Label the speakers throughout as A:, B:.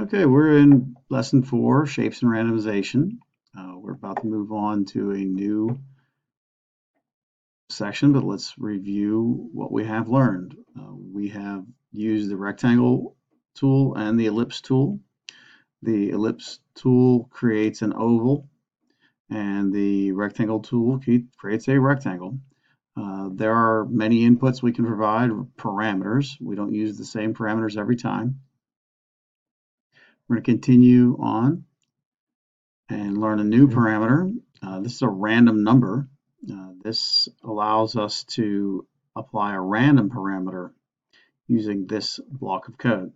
A: Okay, we're in lesson four, shapes and randomization. Uh, we're about to move on to a new section, but let's review what we have learned. Uh, we have used the rectangle tool and the ellipse tool. The ellipse tool creates an oval and the rectangle tool creates a rectangle. Uh, there are many inputs we can provide, parameters. We don't use the same parameters every time. We're going to continue on and learn a new parameter. Uh, this is a random number. Uh, this allows us to apply a random parameter using this block of code.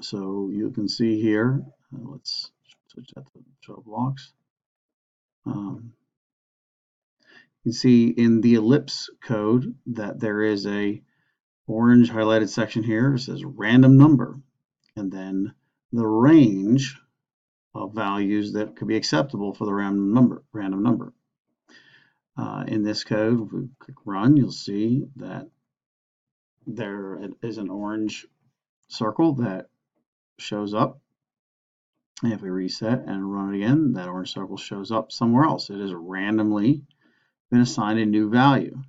A: So you can see here, uh, let's switch that to show blocks. Um, you can see in the ellipse code that there is a orange highlighted section here. It says random number. And then the range of values that could be acceptable for the random number. Random number. Uh, in this code, if we click run, you'll see that there is an orange circle that shows up. And if we reset and run it again, that orange circle shows up somewhere else. It has randomly been assigned a new value.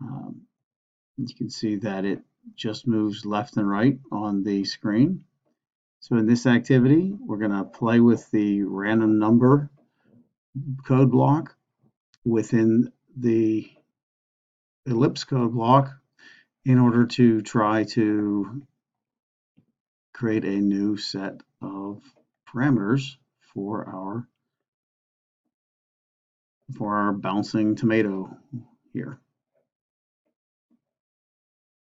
A: Um, you can see that it just moves left and right on the screen. So in this activity, we're going to play with the random number code block within the ellipse code block in order to try to create a new set of parameters for our for our bouncing tomato.